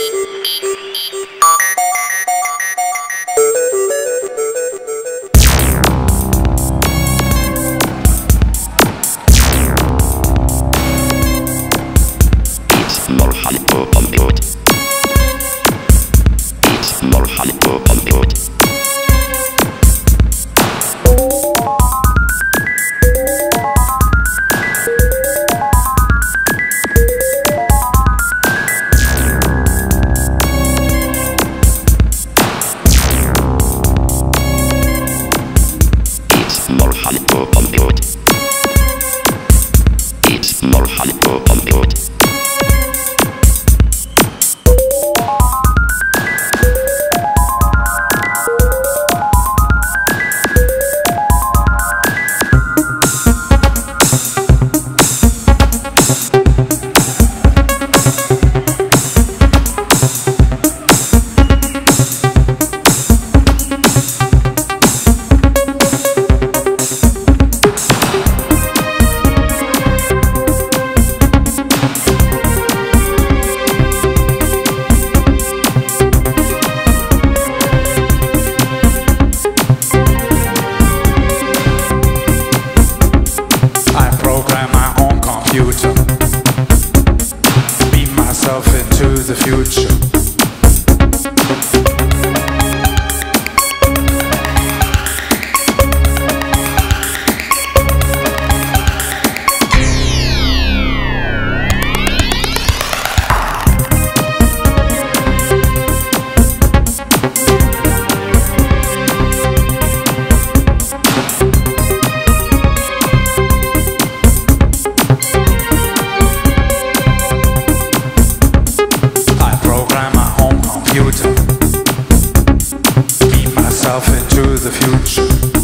It's Morhan Popom It's more Morhan Popom into the future. Myself into the future.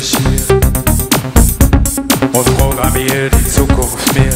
sich hier und programmiere die Zukunft mir.